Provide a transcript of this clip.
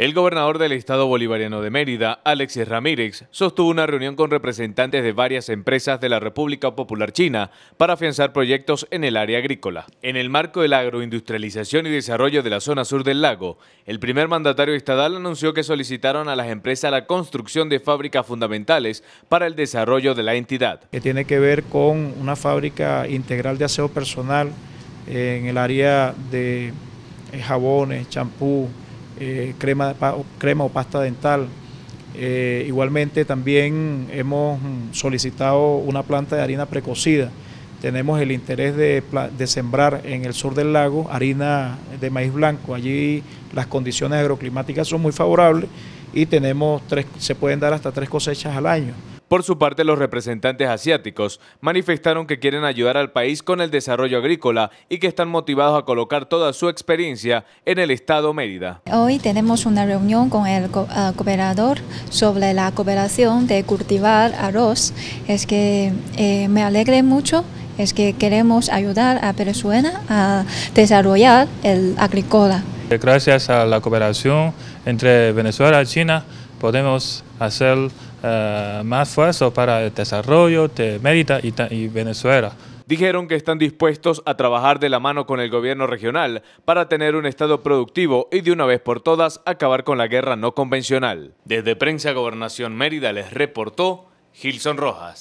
El gobernador del Estado Bolivariano de Mérida, Alexis Ramírez, sostuvo una reunión con representantes de varias empresas de la República Popular China para afianzar proyectos en el área agrícola. En el marco de la agroindustrialización y desarrollo de la zona sur del lago, el primer mandatario estatal anunció que solicitaron a las empresas la construcción de fábricas fundamentales para el desarrollo de la entidad. Que tiene que ver con una fábrica integral de aseo personal en el área de eh, jabones, champú, eh, crema, crema o pasta dental. Eh, igualmente también hemos solicitado una planta de harina precocida. Tenemos el interés de, de, sembrar en el sur del lago harina de maíz blanco. Allí las condiciones agroclimáticas son muy favorables y tenemos tres, se pueden dar hasta tres cosechas al año. Por su parte, los representantes asiáticos manifestaron que quieren ayudar al país con el desarrollo agrícola y que están motivados a colocar toda su experiencia en el Estado Mérida. Hoy tenemos una reunión con el ah, cooperador sobre la cooperación de cultivar arroz. Es que eh, me alegre mucho es que queremos ayudar a Venezuela a desarrollar el agrícola. Gracias a la cooperación entre Venezuela y China podemos hacer eh, más esfuerzo para el desarrollo de Mérida y, Venezuela. Dijeron que están dispuestos a trabajar de la mano con el gobierno regional para tener un Estado productivo y de una vez por todas acabar con la guerra no convencional. Desde Prensa Gobernación Mérida les reportó Gilson Rojas.